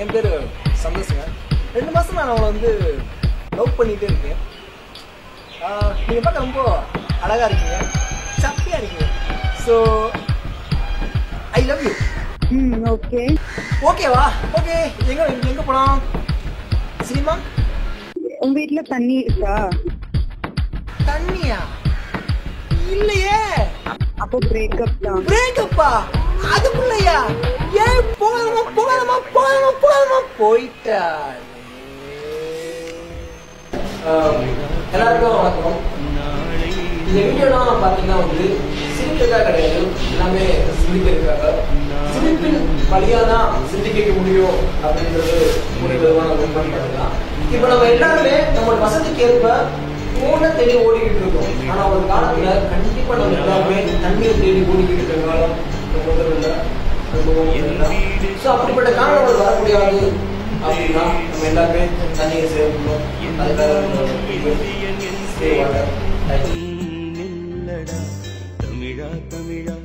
என் பேர் சந்தோஷங்க. ரெண்டு மாதம் நான் அவளை வந்து லவ் பண்ணிகிட்டே இருக்கேன். நீங்கள் பார்க்க ரொம்ப அழகாக இருக்கீங்க. சப்பியாக இருக்கீங்க. So I love you hmm okay ஓகேவா ஓகே எங்கே எங்கே போகலாம் சினிமா? உங்க வீட்ல தண்ணி இருக்கா? தண்ணியா? இல்லையே. அப்போ பிரேக்கப் தான். பிரேக்கப்பா எல்லாருக்கும் வணக்கம். இந்த வீடியோலாம் பார்த்தீங்கன்னா வந்து சிரிக்கிறதா கிடையாது எல்லாமே சிரிக்கிறதுக்காக சிரிப்பின் வழியாக தான் சிந்திக்க முடியும் அப்படின்றது ஒரு விதமான உண்மை தான் இப்போ நம்ம எல்லாருமே நம்மளோட வசதிக்கு ஏற்ப போன தேடி ஓடிக்கிட்டு இருக்கோம். ஆனா ஒரு காலத்துல கண்டிப்பா நம்ம எல்லாருமே தண்ணீரை தேடி ஓடிக்கிட்டு இருக்க காலம் இல்லை ஸோ அப்படிப்பட்ட காலம் ஒரு வரக்கூடியது அப்படின்னா நம்ம எல்லாருமே தண்ணியை சேர்க்கணும் அதுக்காக தமிழா தமிழா